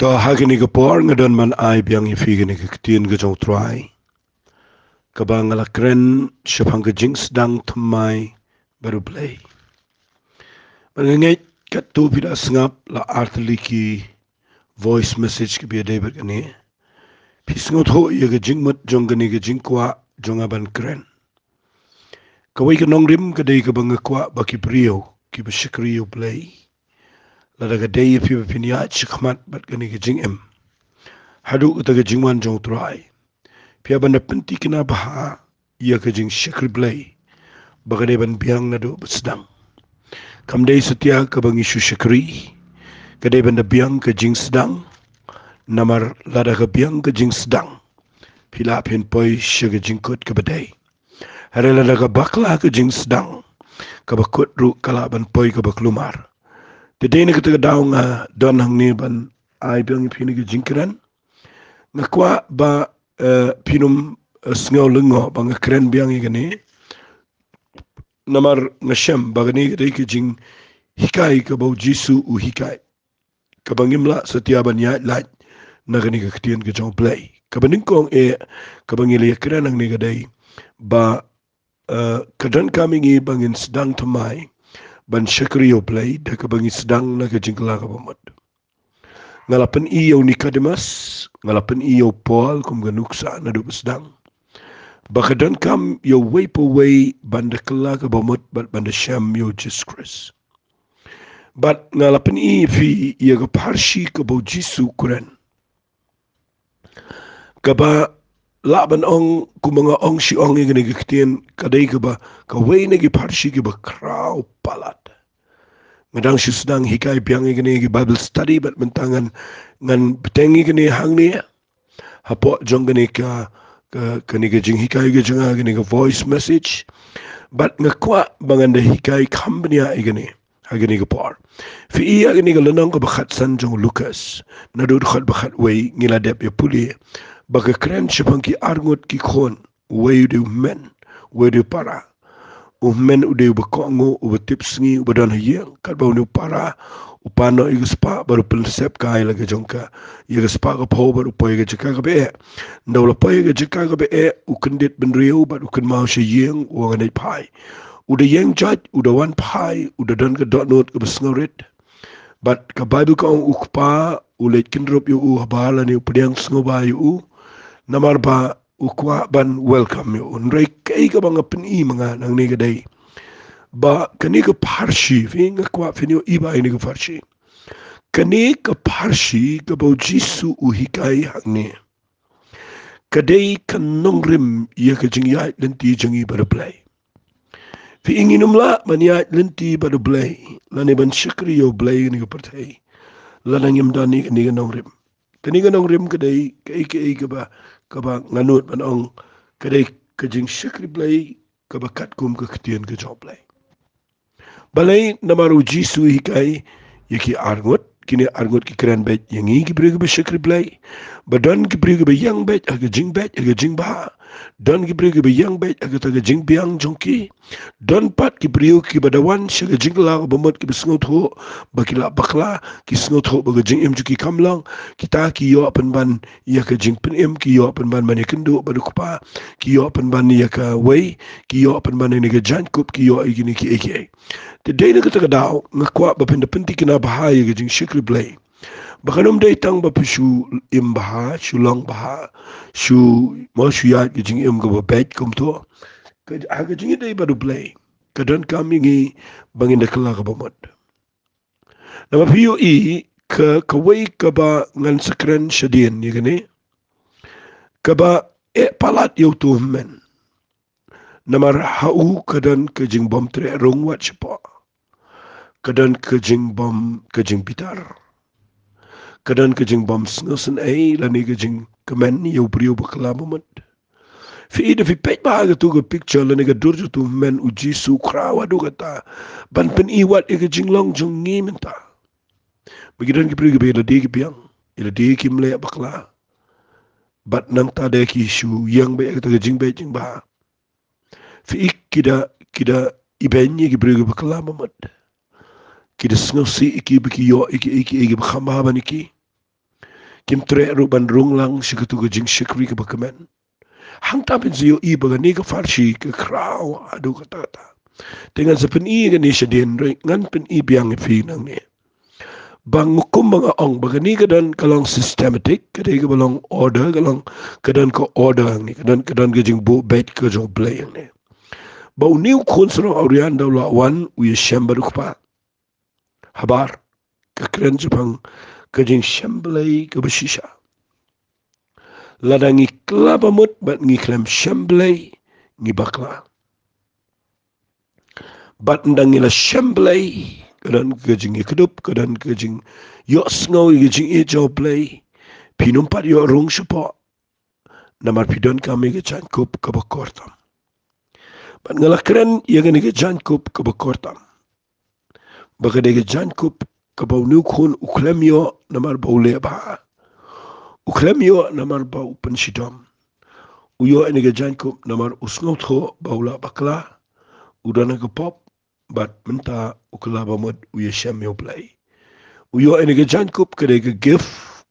To hagini ke por ngadon man ai biang i fi gini ke tien ke jong try. Ke bang ala kren shapang ke jing sedang tumai baru play. Mengenai kat tu pida sengap la artli ki voice message ke biar David ini. Pi sengot ho ia ke jing mut jong gini ke jing kwa jong aban kren. Kawai ke nong rim ke day ke bang kwa baki brio ki besikrio play la daga day fi fi ni ach khmat bat gani ge jing em. Hadu uta ge jingwan jong trai pia ban penti kina ba ya ge jing shakri blay bagade ban biang na do sedang kam day setia ke bangi shu shakri. Kade ban biang ke jing sedang namar la daga biang ke jing sedang pila pin poi shige jing kut ke badai hare la daga bakla ke jing sedang ke bakut ru kala ban poi ke baklumar Di dini kita kedau nga don hang ni ban ai biang pini ke jingkran. Nga kwa ba uh, pinum uh, sngau lengo ba nga kren biang igani. Namar nga shem ba ke ke jing hikai ke bau jisu u hikai. Ka bangimla setia ban ya laj na gani ke ketien ke jong play. Ka baningkong e ka bangili kren hang ni ke dai ba uh, kadan kami ngi bangin sedang temai ban syakriyo play da ka bangi sedang na ka jingkla ka pamat. Ngalapan iyo ni Kadimas, ngalapan iyo Paul kum ganuksa na do sedang. Baka dan kam yo way po way banda kala ka pamat bat banda syam yo Jesus Christ. But ngalapan i fi iya ka parshi ka bo Jisu kuren. Kaba laban ong kumanga ong si ong nga nagkaktiyan kaday ka ba kaway nagiparshi ka ba kraw palat ngadang si sedang hikai biang ini gi Bible study bat mentangan ngan betengi kini hang ni hapo jong kini ka ka kini ke jing hikai ke jing kini ke voice message. Bat ngakwa bangan de hikai company igini agini ke por fi iya gini ke lenong ke bakhat san jong Lucas. Na dud khat bakhat wei ngila dep ya puli. Baka kren chipang ki arngot ki khon wei du men wei du para uhmen ude uba kongo uba tipsngi uba dan hayeng kat ba unu para upano iga spa baru prinsip kai lagi jongka iga spa ka po baru po iga jika ka be ndaw la po iga jika ka be ukendit ben riu baru uken mau shi yeng uang anay pai. Uda yeng jaj uda wan pai uda dan ka dot note ka besngorit but ka bible ka ukpa ulet kindrop yu u habala ni upadiang sngoba yu u. Namar ba ukwa ban welcome yo unrei kei ka banga pini mga nang ni gadai ba kani ka parshi finga kwa finyo iba ini ka parshi. Kani ka parshi ka bau jisu uhikai hangne. Kadai ka nongrim iya ka jing yai lenti jangi pada play fi inginum la man yai lenti pada play lani ban shikri yo play ni ka pertai lanang yam dani ka ni ka nongrim kani ka nongrim kadai kai kai ka ba kaba nganut man ong kade kajing shikri blay kaba kat kum ka ktian ka job blay balay namaru jisu hikai yaki arngut kini arngut ki kran bet yangi ki brege be shikri blay badan ki brege be yang bet aga jing bet aga jing ba don ki brege be yang bet aga taga jing biang jongki don pat ki brio ki badawan shaga jing la ba ki bisngot ho bakila bakla ki sngot ho ba jing em juki kamlang kita ki yo apan ban ya ka jing pen em ki yo apan ban mani kendo ba kupa ki yo apan ban ya ka wei ki yo apan ban ni ga jan kup ki yo igini ki aka te dei na ka taga daw ngakwa ba penda penti kina bahaya ga jing shikri blay Bakanum day tang ba pishu im baha, shu long baha, shu mo shu ya ki jing im gaba bet kum to. Ka aga jing day ba du play. Ka don kami ngi bangin da kala ka ba mod. Na ba piyo i ka kawai ka ba ngan sakren shadien ni gani. Ka ba e palat yaw tu men. Namar hau ka don ka jing bom tre rung wat sipa. Ka don ka jing bom ka jing pitar kadan ke jing bom sngosen ai la ni ke jing kemen ni yo bakla moment fi ide fi pet ba ga tu ga picture la ni ga dur tu men u jisu krawa du ta. Ban pen i wat ke jing long jung ngi begidan ki brio be la de ki piang ila de ki mle bat nang ta de ki yang be ta ga jing be jing ba fi kida kida ibenye ki brio bakla moment ki de sngo si iki biki yo iki iki iki bkhamba ban iki. Kim tre ru ban rung lang shi tu jing shikri ke bakamen hang ta bin zio i baga ni ka farshi ke kraw. Adu ka tata dengan sepen i ga ni shadin ngan pen i biang fi nang ni. Bang hukum mga ong baga ni ka dan kalong systematic dai ka balong order kalong ka dan ka order ni ka dan ka dan ka jing bo bet ka jo play ni. Ba uniu kun sro aurian da la wan u ye shembar pa habar ka kren jepang ka jing shemblay ka bashisha ladang ikla pamut bat ngiklem shamblay ngi bakla. Bat ndang ila shamblay kadan kejing ikedup kadan kejing yo sngau kejing e joblay pinum pat yo rung shupo namar pidon kami ke jankup ke bakortam bat ngala keren ya gani ke jankup ke bakortam bagade ke jankup ke bau nukun uklem yo namar bau leba uklem yo namar ba upen shidam uyo ene ge janko namar usngot ho baula bakla udana ge pop bat menta ukla ba mod uye shem yo play uyo ene ge janko kede ge gif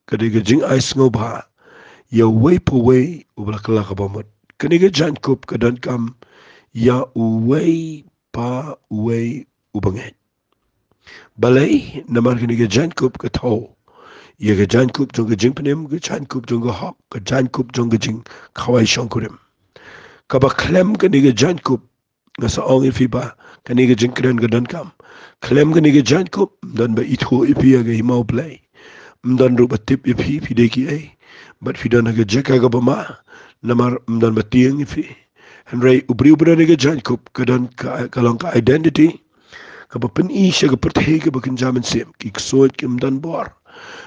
kede ge jing ice ngo ba ya way balai namar kene ge janko ke tau. Ye ge jan kup jong ge jing pnem ge chan kup jong ge hok ge jan kup jong ge jing khawai shong kurim. Ka ba klem ge ni ge jan kup nga sa ong i fiba ka ni ge jing kren ge dan kam. Klem ge ni ge jan kup dan ba itho i pi ge himau play mdan ru ba tip i pi pi de ki ai. Bat fi dan jeka ge ba ma namar mdan ba tieng i fi henry ubri ubri ni ge jan kup ge dan ka kalong ka identity ka ba pen i she ge perthege ba kin jamen sem. Ki so kim dan bor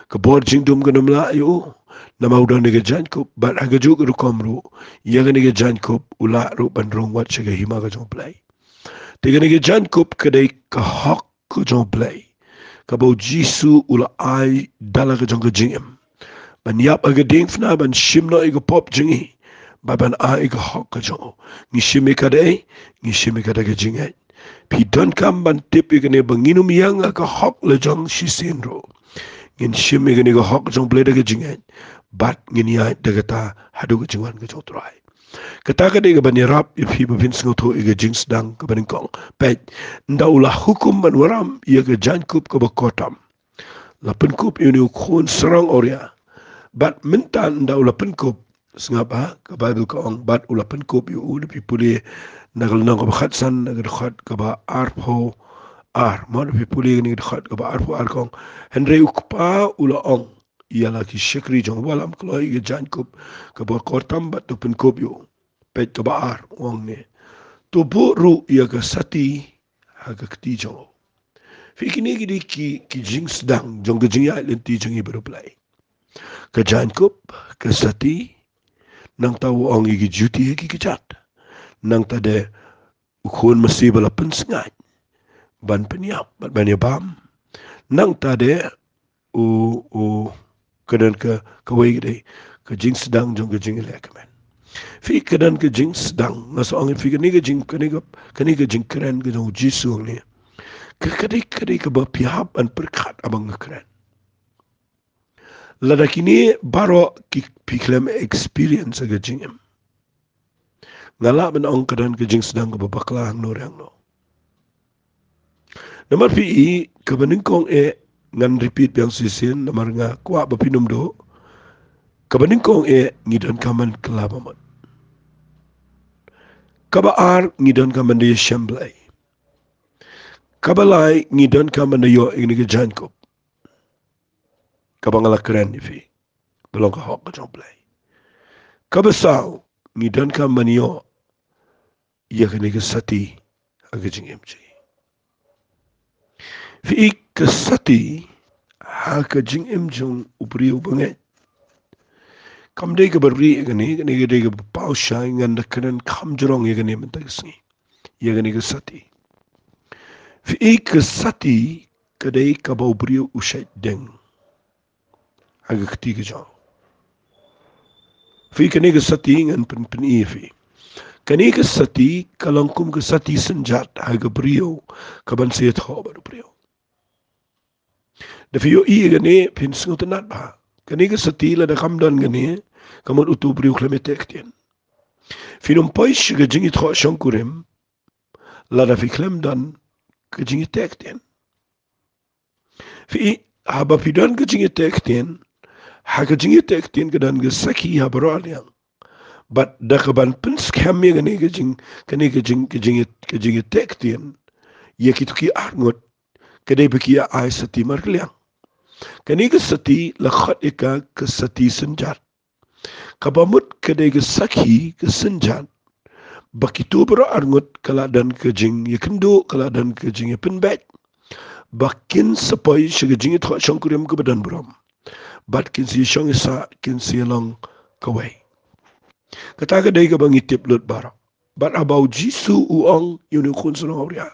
ke bor jing dum gana mla yu na mau dan nege jan ko bat aga ju ru kom ru ya ga nege jan ko ula ru ban rong wat che ga hima ga jong play te ga nege jan ko ke dai ka hok ko jong play ka bo jisu ula ai dala ga jong ga jing em. Ban yap aga ding fna ban shim no ga pop jingi ba ban a ga hok ga jong. Ni shim ka dai ni shim ka da ga jing ai pi don kam ban tip ga ne banginum yang ga hok le jong shi sin ro ngin shim ngin go hok jong ble de jing en bat ngin ya de ta hadu go jingwan go jotrai kata ka de ga ban rap if he been singo to ge jing dang ka ban kong. Pe ndaula hukum ban waram ye ge jan kup ko bakotam la pen kup yu ni khon sarang oria. Bat minta ndaula pen kup sngapa ka bible ko ong bat ula pen kup yu u de pipuli nagal nang ko khat san nagal khat ka ba arpho ar. Mon fi puli ni khat ko ar fu ar kong henry ukpa ula ong. Yala ki shikri jong walam klo i jan kup ko bo kortam bat to pin kup yo pet to ba ar ong ne to bu ru ya ka sati ha ka kti jong. Fi ki di ki ki jing sdang jong ga jing ya len ti jong i play. Ka jan kup ka sati nang tau ong i ki juti ki chat nang ta de ukhon masibala pin sngai ban peniap ban ban bam. Nang ta de u u kadan ka ka wei de ka jing sedang jong ka jing le kamen fi kadan ka jing sedang. Na so ang fi ni ka jing ka ka ni ka jing kren ka jong jisu ni. Ka ka de ka de ka ba piap an perkat abang ka kren lada kini baro ki piklem experience ka jing em ngala ben ong kadan ka jing sedang ka ba bakla ang no rang no Nomor pi i kebening kong e ngan repeat yang sisin nomor nga kwa ba pinum do. Kebening kong e ngidon kaman kelaba mat. Kaba ar ngidon kaman de shamblay. Kaba lai ngidon kaman de yo ini ke jankop. Kaba ngala keren ni fi. Belong ka hok ka jomblay. Kaba sao ngidon kaman yo iya kene ke sati agajing MJ fi ke sati ha ke jing jong upri ubange kam de ke bari ke ni ke ni ke de ke pau shai ngan de kenen kam jrong ye ke ni mentak sni ye ni sati. Fi ke sati ke de ke ba upri u shai deng ha ke ti ke jong fi ke ni ke sati ngan pen pen i fi Kani ke sati kalangkum ke sati senjat ha ke brio kaban se tho ba brio de fi yo i ga ne pin ta nat ba Kani ke seti la da kam dan gani kamot utu priu kleme tektian. Finum pois ke jingi tro shonkurem la da fi klem dan ke jingi tektian. Fi haba pidan ke jingi tektian ha ke jingi tektian ke dan ke saki ha baraliang. But da ke ban pins kami gani ke jing kani ke jing ke jingi ke jingi tektian ye kitu ki arngot ke dei bekia ai seti markliang. Kani ke seti lakhat ika ke seti senjat. Kabamut kedai ke sakhi ke senjat. Bakitu bero arngut kala dan ke jing ye kendo kala dan ke jing ye penbet. Bakin sepoi shige jing it shong kurim ke badan brom. Bat kin si shong isa kin si long kawai. Kata ke dai ke bangi tip lut bar. Bat abau jisu uong yuni kun sunong auria.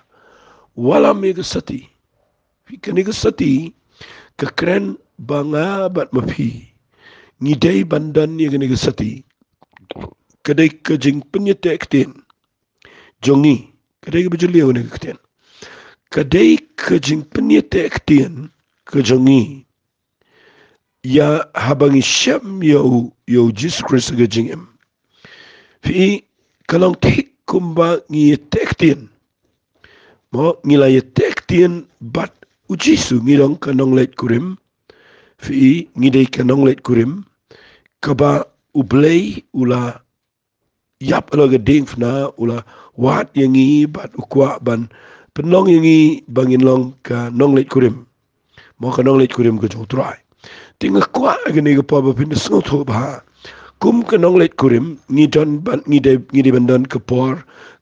Wala me ke seti. Kani ke seti kekren banga bat mapi ngidai bandan ni gani sati kadai kajing penyete ekten jongi kadai ke bejuli ni ekten kadai kajing penyete ekten kajongi ya habangi syam yo yo Jesus Christ kajing em. Fi kalong tik kumba ngi tekten mo ngilai tekten bat ujisu ngirong kanong let kurim fi ngidei kanong let kurim kaba ublei ula yap ala geding fna ula wat yangi bat ukwa ban penong yangi bangin long ka nong let kurim mo kanong let kurim ko jong trai tinga kwa gani ga pa ba pin sngo tho ba kum kanong let kurim ni don ban ngidei ngidei bandan ka por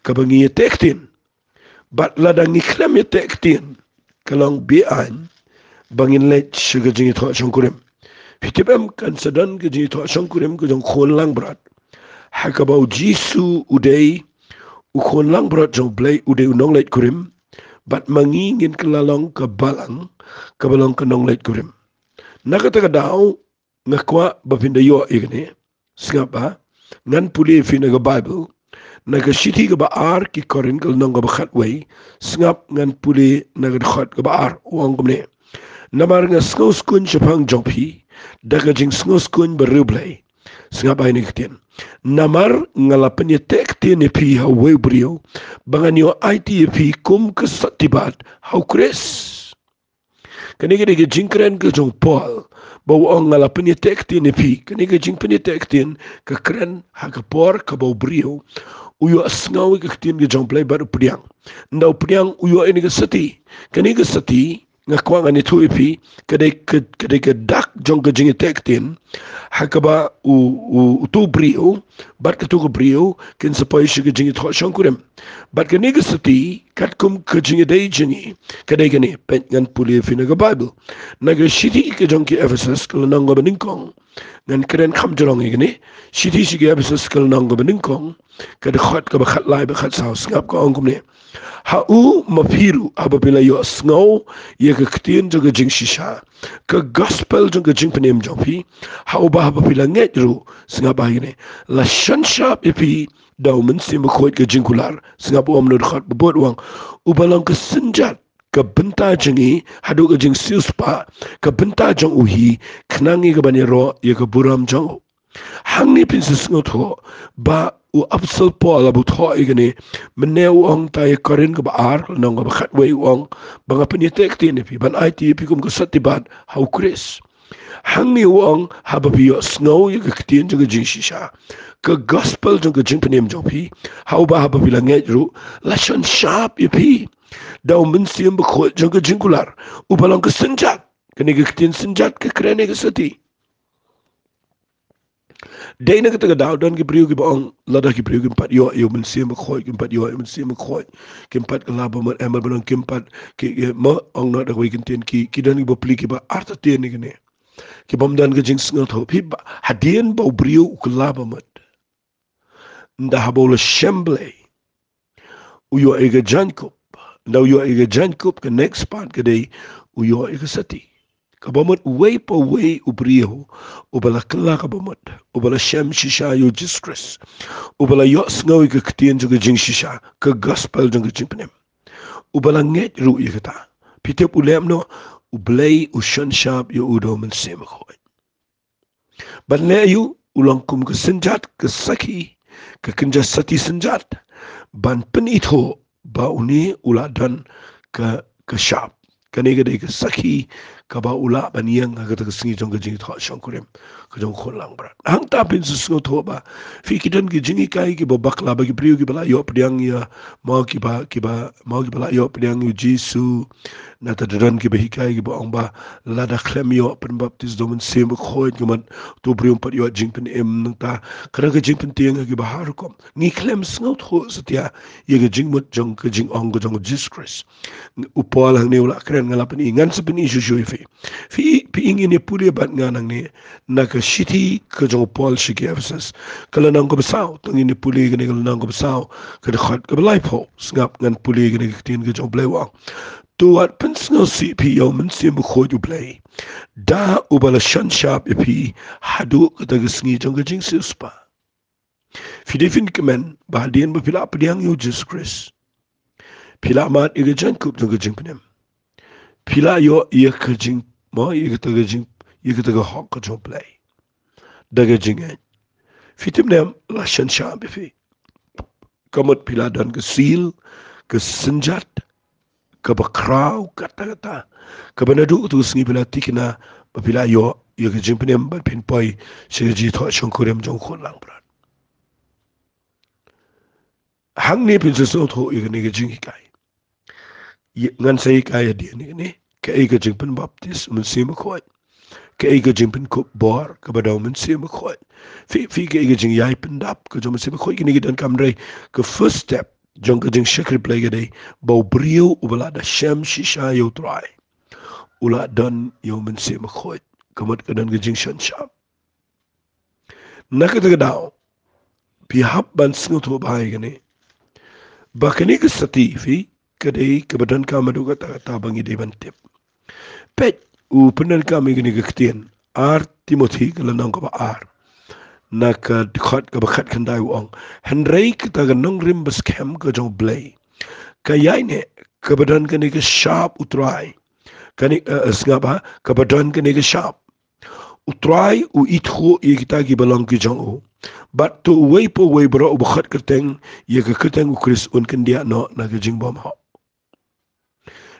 ka bangi tektin bat ladang ni klem tektin kalong bi an bangin le sugar jingi tho chong kurim. Pitibem kan sadan ke jingi tho chong kurim ko jong khon lang brat hakabau jisu udei u khon lang brat jong blai udei unong le kurim. Bat mangi ngin kelalong ke balang ke balang ke nong le kurim nakata ka dau ngakwa bapinda yo igni singapa ngan puli fi na bible naga shiti ga ba ar ki korin gal nang ga khat wei sngap ngan puli naga khat ga ba ar wang gumne namar nga skos kun chapang jongpi daga jing skos kun ba rublei sngap ai nikten namar ngala penye tek te ne pi ha wei brio bangan yo it pi kum ka satibat ha kres kanige de jingkren ga jong paul ba wong ngala penye tek te ne pi. Kanige jing tek ten ka kren ha ka por ka ba brio uyo asngau ke ktin ge jong play bar priang. Ndau priang uyo ini ge sati kani ge sati nga kwa ngani tu ipi kade kade ke dak jong jingi tek tin hakaba u u tu brio bar ke tu ge brio ken sapai shi ge jingi tho shong kurem. Bar ke ni ge sati kat kum ke jingi dei jingi kade ge ni pen ngan puli fi na bible. Na ge ke jong ki ephesus ke nang ge kong ngan kren kham jrong ge ni shiti shi ge ephesus ke nang ge kong ka de khat ka khat lai ba khat sa ngap ko ongum ne ha u ma phiru aba bila yo snow ye ka ktien jo ga jing shisha ka gospel jo ga jing penem jo phi ha u ba ba bila nget ru singa ba ne la shan sharp ipi dau men sim ko ga jing kular. Singa bo am no khat bo wang u ka sinjat ka benta jingi hadu ga jing siuspa ka benta jong uhi knangi ga bani ro ye ka buram jong hang ni pin singa tho ba u apsal po ala bu tho igani mene u ong ta ye korin ko baar no ngo khat we u ong. Banga pini tek ti ne pi ban ai ti pi kum ko sati ban. Hau kris hang ni u ong ha ba bi yo snow ye ka tin jo jing shi sha. Ka gospel jo ka jing penim jo pi. Hau ba ha ba bi la nge ru la shon sharp ye pi. Da u min sim ba kho jo ka jing kular u balong ka sinjat ka ni ka tin sinjat ka krene ka sati Dei na kita daw dan ki priu ki bong lada ki priu pat yo yo men sim khoi ki pat yo men sim khoi ki pat ba mer emal ban ki pat ma ong na da wi kin tin ki ki dan bo pli ki ba arta tin ni ne ki bom dan ki jing sngal tho pi ba hadien bo priu ba mat nda ha shemble. U yo e ga jankop nda yo e jankop ka next part ka dei u yo e sati kabamot way pa way ubriho. Ubala kala kabamot ubala shem shisha yo jiskris ubala yo sngawi ka ktien jing shisha ka gospel jo jing pnem ubala nget ru yata pitep ulem no u shon shap yo udo men sem khoy ban le yu ulang kum ke senjat ke saki ke kenja sati senjat ban penitho ba uni ula dan ke ke syap kani ke ke saki ke ba ula ban yang ke ke singi jong ke jing tho shong kurem. Ke jong khon lang brat hang ta pin su su tho ba. Fi ki ke jingi kai ke ba bakla ba ki priu ki bala yo pdiang ya. Mau ki ba ki ba mau ki bala yo pdiang yu jisu na ta dran ki behi kai ki ba ong ba. La da klem yo pen baptis do men sem khoi ki man to brium pat yo jing pen em nang ta. Kra ka jing pen tiang ki ba har kom. Ni klem sngot ho satia ye ge jing mut jong ke jing ong go jong jesus christ. U pol hang ne ula kren ngala pen ngan se pen isu joi fi fi pi ingi ne puli bat nganang ne na ka shiti ka jong pol shi ki efsas kala nang ko sao tong ni puli ge ne kala nang ko sao ka de khat ka lai po ngap ngan puli ge ne tin ge jong blai wa tu wat pen si pi yo men si mu kho ju play da u bala shan sharp e pi hadu ka da gisngi jong ga jing si spa fi de fin kemen ba dien bu pila pa diang yo jesus christ. Pila mat e ga jan kup jong ga jing penem pila yo ye ka jing mo ye ta ga jing ye ga hok ka jong play. Da ga jing e fi tim nem la shan sharp e fi. Kamot pila dan ga seal ke senjat ba krau kata kata ka ba nadu tu sngi bila tikina ba bila yo yo ke jimpne ba pin poi se ji tho chong kurem jong khon lang bra hang ni pin so tho yo ne ke jing kai ngan sai kai dia ni ne ke ai ke jing pin baptis mun sim ko ke ai ke jing pin ko bor ka ba daw mun sim ko fi fi ke ai ke jing yai pin dap ko jom sim ko ki ni dan kam re ke first step jong ka jing shakri play gade bau brio ubala da sham shisha yo try ula dan yo men se ma khoit kamat ka dan ka jing shan sham nak ta daw pi hab ban singo to bai gane ba kani ka sati fi kade ka badan ka madu ka ta ta bangi de ban tip pet u penan ka mi gani ka ktien ar timothy ka lanang ka ba ar na ka dikhat ka bakhat kan dai wong han rei ka ta nong rim bas kem ka jong blay. Ka yai ne ka badan ka ne ka sharp utrai. Ka ni asnga ba ka badan ka ne ka sharp. Utrai u itho ye kita ki balong ki jong o but to wei po wei bro u bakhat ka teng ye ka ka teng u kris un dia no na ka jing bom ha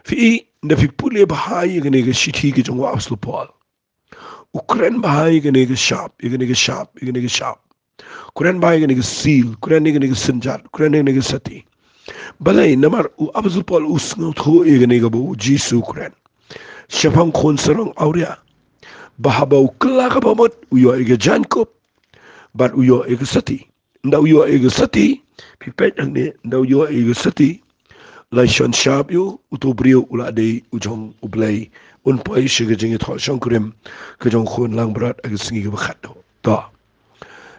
fi na fi pule ba ha ye ka ne ka shithi ki jong wa aslu paul Ukren bahai ke nege sharp, ke nege sharp, ke nege sharp. Kuran bahai ke nege seal, kuran nege nege senjat, kuran nege nege sati. Balai namar u abzul pol usngo tho ye ke nege bo jisu kuran. Shapang khon sarong auria. Bahaba u kla bamot u yo ege jankop. But u yo ege sati. Nda u yo ege sati, pipet ang ne, nda u yo ege sati. Lai shon sharp yo, uto brio ula de ujong ublay un pai shi ge jing tho shong kurim ke jong khun lang brat ag singi ge bakhat do to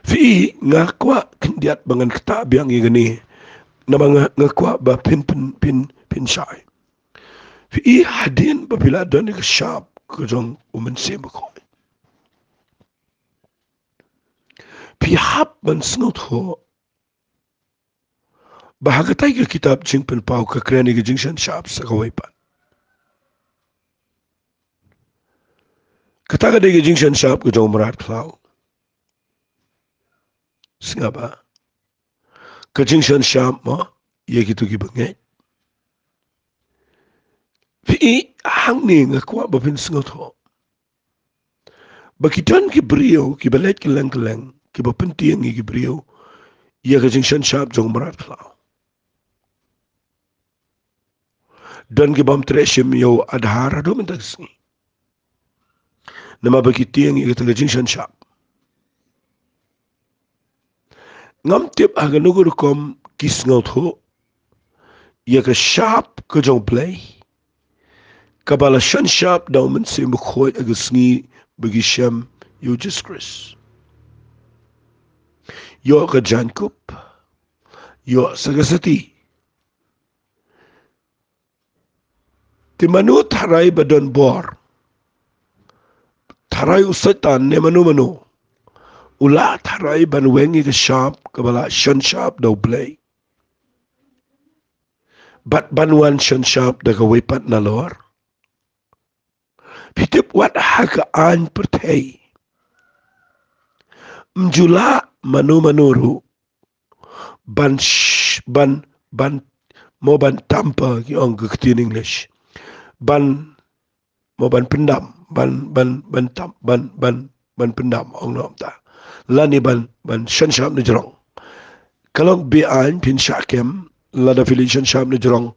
fi nga kwa kindiat bangan kta biang ge ni na bang nga kwa ba pin pin pin pin shai. Fi hadin ba bila don ge sharp ke jong umen ba ko pi hap ban snot ho bahagatai ke kitab jing pen pau ka krani ge jing shan sharp sa ko pan Kata kata ke jing shan shap ke jong merat klau. Singapa. Ke jing shan shap ma, ye gitu ki bengai. Fi hang ni nga kwa bapin singot ho. Bakitan ki brio, ki balet ki leng leng, ki bapin tiang ki brio, ye ke jing shan shap jong merat klau. Dan ki bam treshim yo adhara do singi nama bagi tiang yang kita jing shan shap. Ngam tip aga nugur kom kis ngau tho, ya ka shap ka jong play, ka bala shan shap daw men se mukhoy aga sngi bagi shem yo Jesus Christ. Yo ka jankup, yo sagasati. Timanut harai badon bor, tharai usaitan ne manu manu. Ula tharai ban wengi ke sharp kabala shan sharp do play but ban wan shan sharp daga wepat na lor. Pitip wat haka an pertei mjula manu manuru ban sh, ban ban mo ban tampa ki ong in english ban mo ban pendam ban ban ban tam ban ban ban pendam ong nom ta lani ban ban shan sham ni jrong kalong bi an pin shakem lada fili shan sham ni jrong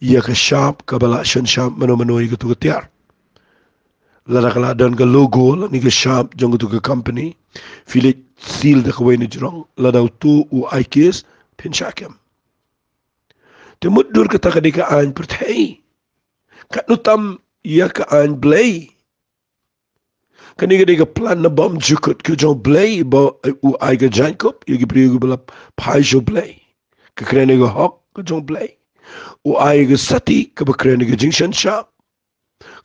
ya ka shap kabala shan sham manu manu yi tu tiar. Lada kala dan ga logo la ni ga shap jong tu ga company fili seal de kwe ni jrong lada tu u ikes pin shakem te mut dur ka takadika an pertai kat nutam ya ka an blay kani ga diga plan na bom jukut ke jong blay ba u ai ga jankop ya gi priyo bala pai jo blay ka krene ga hok ke jong blay u ai ga sati ka ba krene ga jingshan sha.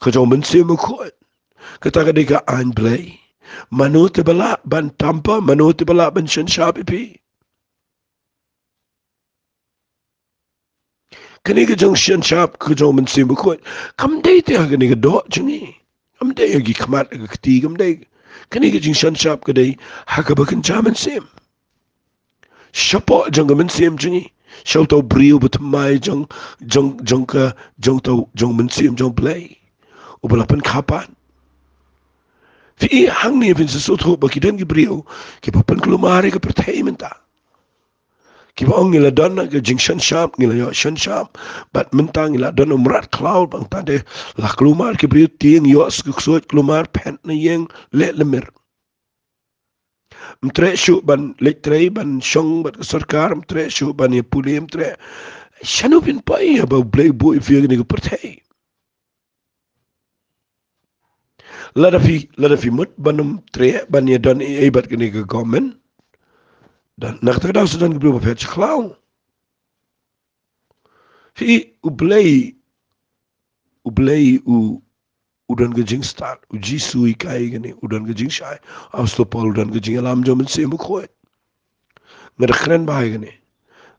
Ka jong men se mo ko ka ta ga diga an blay manu te bala ban tampa manu te bala ban shan sha pi kani ga jong shan sha ka jong men mo ko kam dei te ga ni ga do jingi am dei gi khamat ga kti gam dei kani ga jing shan shap ga dei ha ka ba kan chaman sim. Shapo jang men sim jingi shau to briu but mai jong jong jong ka jong to jong men sim jong play. U bala pen khapan fi hang ni vin se so tho ba ki den gi briu ki ki ba ngila donna ke jing shan sham ngila yo shan sham. Bat minta ngila donna murat cloud bang ta de la klumar ki bri tieng yo sku so klumar pen na yeng le lemir mtre shu ban le tre ban shong bat sarkar mtre shu ban ye puli mtre. Shanu pin pai ba blay boy fi ngi ko pertai lada fi lada fi mut banum tre ban ye don e bat ngi ko government. dan nak tak dah sedang berubah pihak ceklau. Fi ublei ublei u udan gajing start u jisu ikai gani udan gajing shai asto pol udan gajing alam jaman se mu khoi ngada kren bai gani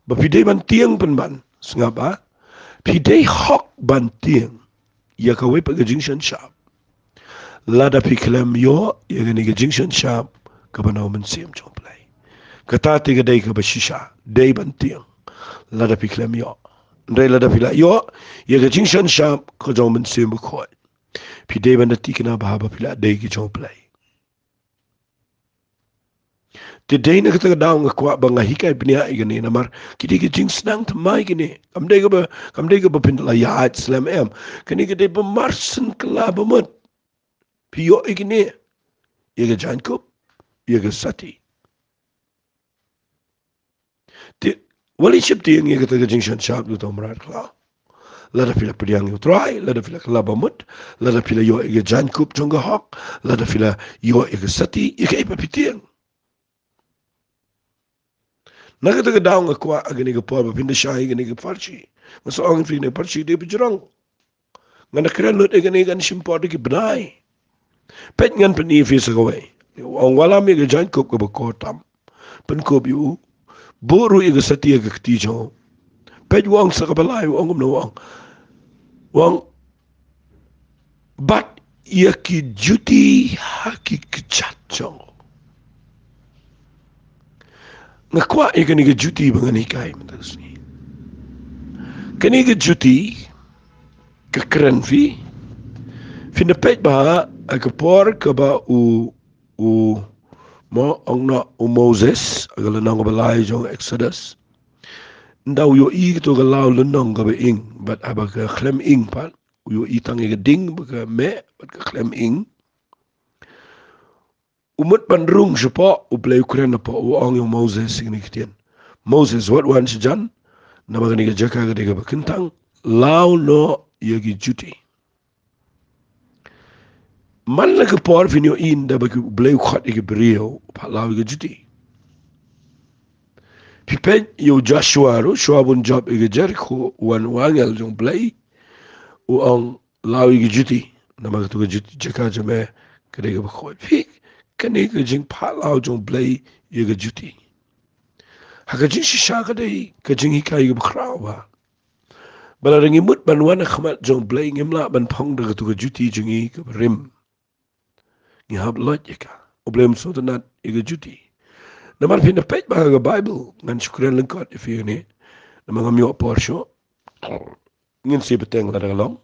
ba fi dei ban tiang pen ban singa ba hok ban tiang ya ka wei pa gajing shan shap. Lada fi klem yo ya gani gajing shan shap ka banau men sem chom play kata tiga dai ka bashisha dai ban da piklem yo. Dai la da pila yo ye ga jing shan sha ko jong men sim bu ko pi dai ban da ba ba pila dai ki jong play. Ti dai na kata daw nga kwa ba nga hikai pnia i gani na mar. Ki ta mai gani kam dai ga ba kam dai ga ba pin ya at slam em. Kani ga dai ba ba mot pi yo i gani ye ga jan ko ye ga Wali ship ti yang kata ke jingshan sharp tu tomrat kla. Lada fila pediang yu try, lada fila kla bamut, lada fila yo ege jan kup jonga hok, lada fila yo ege sati, ege ipa pitiang. Naga taga daung nga kwa agani ga por pinda shahi gani ga parchi. Masa ong fi ne parchi de bijrong. Nga na kira lut ege ne gan shimpor de ki benai. Pet ngan pen i fi sa gawai. Ong wala mi ga jan kup ga ba kotam. Pen kup yu buru iga satia ga kti jo pej wang sa ka balai wang no wang. Wang bat ia ki juti haki kchat jo. Nga kwa iga ni ga juti ba ngani kai mentas ni kani ga juti kren fi. Fin de pej ba ka por ka ba u u mo ang na o Moses agala nang balay jong Exodus. Ndaw yo i to galaw lo nang ga ing but aba ka khlem ing pa. Yo i tang ga ding ka me but ka khlem ing. Umut pan rung je pa u play ukraine pa o ang yo Moses ni kitien Moses what one jan? Na ba ga jaka ga de ga kintang? Law no yagi juti man la ke por finio in da ba ke bleu khat ke brio pa la ke jiti pi pen yo joshua ro shwa job ke jericho wan wangel jong blai u on la ke jiti na ma ke jiti jeka jame ke de ba khoi pi ke ne ke jing pa la jong blai ye ke jiti ha ke jing shisha ke de ke jing hi ka ye ba? Bala ringi mut ban wan khmat jong blai ngem la ban phong ke tu ke jiti rim ni hab lojika problem so to nat iga juti Naman pinapit ba ga Bible ngan syukuran lengkot ifi ni. Naman ngam yo porsyo. Ngin si beteng la dalong.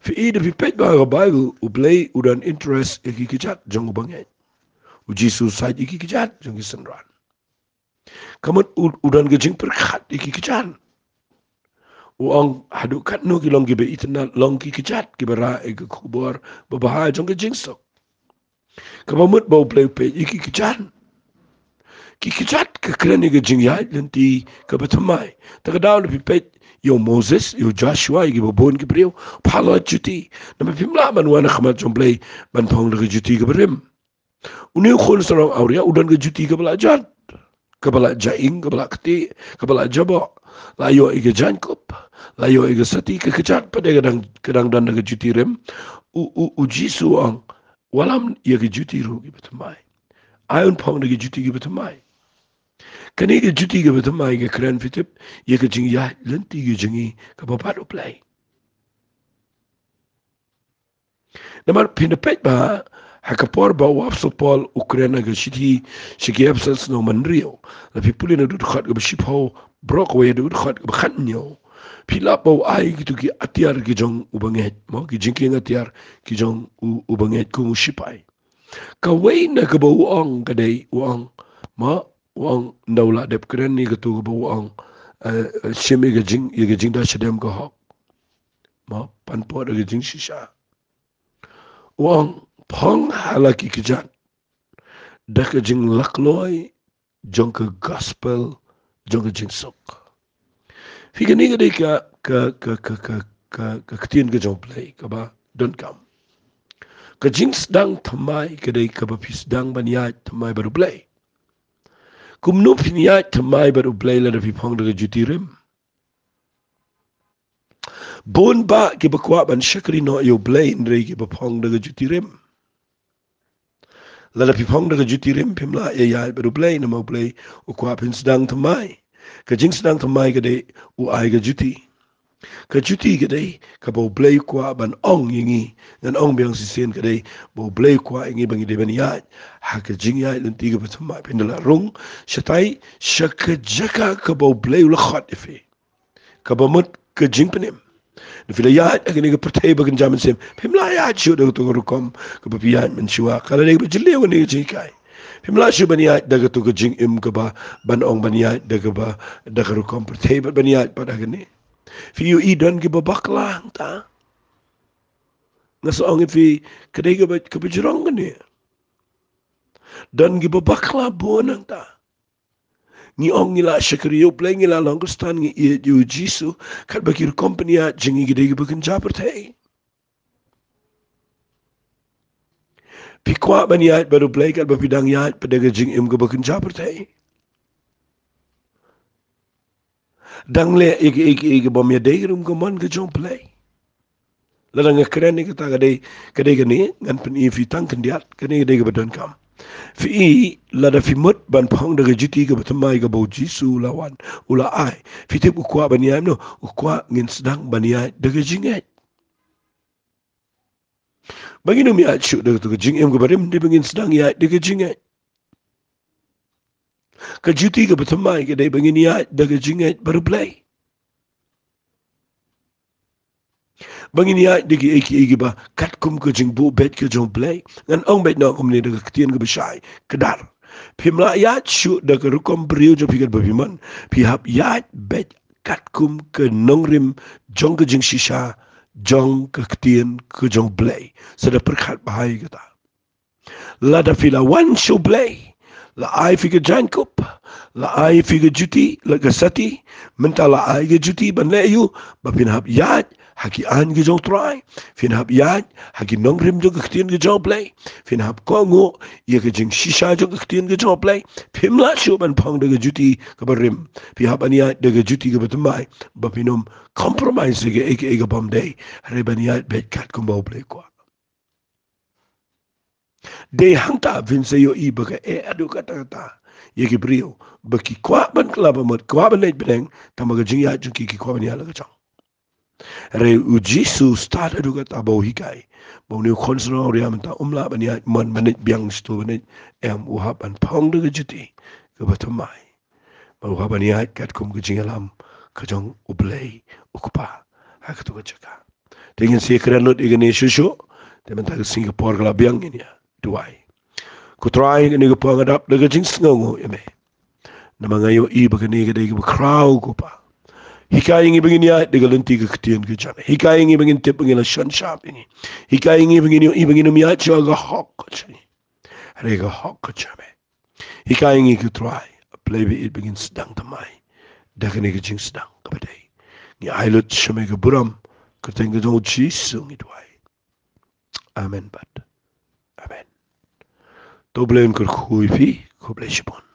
Fi i de pipet ba ga Bible u play udan interest iki kijat jong banget. U Jesus sai iki kijat jong isenran. Kamu udan gejing perkat iki kijat. Uang hadu kat nu ki long gibe itna long ki kijat ki bara e kubur babah jong gejing sok. Kamu mut bau play pe iki kijat ki kijat ke kreni ge jing ya lenti ke betamai ta ga dawn pi pet yo moses yo joshua ge bo bon ge breu palo juti na pimla man wana khama jomble ban phong ge juti ge brem uni khol sara auria udan ge juti ge bala jan ke bala jaing ke bala kti ke bala jabo la yo ge jan kop la yo ge sati ke de gedang gedang dan ge rem u u u jisu ang walam ye ge juti ru ge betamai ayun phong ge juti ge betamai Kani ke juti ke betul mai ke keren fitip, ye ke jing ya lenti ke jingi bapak do play. Nama pinda pet ba, haka por ba so pol Ukraina ke shiti shiki absens no manrio. Lapi puli na dut khat ke baship ho brok we dut khat bakhan nyo. Pila ba ai gitu ki atiar ki jong ubanget mo ki jingki ngatiar ki jong ubanget ku shipai. Ka wei na ke ba uang kadai uang ma wang naula dep kren ni gatu bo wang shimi ge jing ye jing da shedem ko hok. Ma pan po ge jing shisha wang phong hala ki jan. Da ge jing lakloi jong ke gospel jong ke jing sok fi ge ni ge de ka ka ka ka ka ka ka ktien ge jong play ka ba don't come ka jing dang thamai ke de ka ba pis dang ban ya thamai baru play kum nu pinya tamai baru play la fi pong de juti rim. Bon ba ki ba kwa ban shakri no yo play in re ki ba pong de juti rim. La la fi pong de ka jing sedang tamai ka de u ai ga juti. Ka juti dai ka bo blay kwa ban ong yingi. Nan ong biang si sen dai bo blay kwa yingi bangi de ban ya ha ka jing ya lan tiga pat ma pin la rung. Shatai shaka jaka ka bo blay la khat ife ka bo mut ka jing penem ni fila ya ka ni ka pertai bagan jaman sem. Pim la ya chu da to ru kom. Ka bo ya men shua ka la ba jille wa ni jing kai pim la shu ban ya da ka to ka jing im ka ba ban ong ban ya da ka ba da ka ru kom pertai ban ya pa da ka ni. Fi yu i don ki babak lang ta. Nga so ang fi kadai ka ba ka ba jirong ni. Don ki babak la bo nang ta. Ni ong ni la shakri yu play ni la longustan ni i yu jisu kat ba kir company jingi ki dai ka ba kan Pi kwa ban ya baru play kat ba pidang ya pada jing im ba kan dang le ik ik ik bom ya dei rum gomon ge jom play. La dang kren ni kata ga dei ka dei gani ngan pen i fi tang kan diat ka ni kam. Fi i la da fi mut ban phong da ga jiti batam mai ga bo jisu la wan ula ai. Fi ku kwa ban ya no kwa ngin sedang ban ya da ga jingai bagi no mi a chu da ga jing em ga barim de bangin sedang ya da ga jingai ka juti ka batamai ka dai bangin ya daga jingat baru play. Bangin ya digi eki eki ba kat kum ka jing bu bet ka jong play. Ngan ong bet na kum ni daga ketien ka bashai kedar. Pimla ya chu daga rukom brio jo pikat babiman pi hap ya bet kat kum ka nongrim jong ka jing shisha jong ka ketien ka jong play sada perkhat bahai kata lada fila one show play la ai figa jankup la ai figa juti la gasati menta la ai ga juti ban le yu ba pin hab yad haki an ge jong try fin hab yad haki nong rim jong khtin ge jong play. Fin hab ko ngo ye ge jing shisha jong khtin ge jong play. Pim la shu ban pong de ge juti ka ba rim pi hab an ya de ge juti ge bat mai. Ba pinom compromise ge ge ge bom day re ban ya bet kat ko bo play kwa. De hangta vinse yo i baka e adu kata kata ye ki brio baki kwa ban klaba mot kwa ban net beng tamaga jing ya jung ki ki kwa ban ya la chang re u da duga bau hikai bau ni konsro ri am ta umla ban ya man manit biang sto ban em u ha ban pong de jiti. Ke ba ta mai. Bau ha ban ya kat kum ge jingalam ka jong u blai u kupa ha tu ga dengan si not igani shushu de man ta singapore gala biang ni ya duai ku try ni ge pa ngadap de jing sngo eme na mga yo i ba ge de crowd ko pa Hika ingi bingin ya de galan tiga ketian ke jana. Hika ingi bingin tip bingin la shan sharp ingi. Hika ingi bingin yo ibingin um ya cho ga hok ko chani. Hare ga hok ko chame. Hika ingi ku try. Play be it bingin sedang tamai. Daga ni ke jing sedang kabadai. Ni ailut shame ke buram. Kerteng ke jong chi sung itwai. Amen bad. Amen. To blame kur khui fi. Ko blame shibon.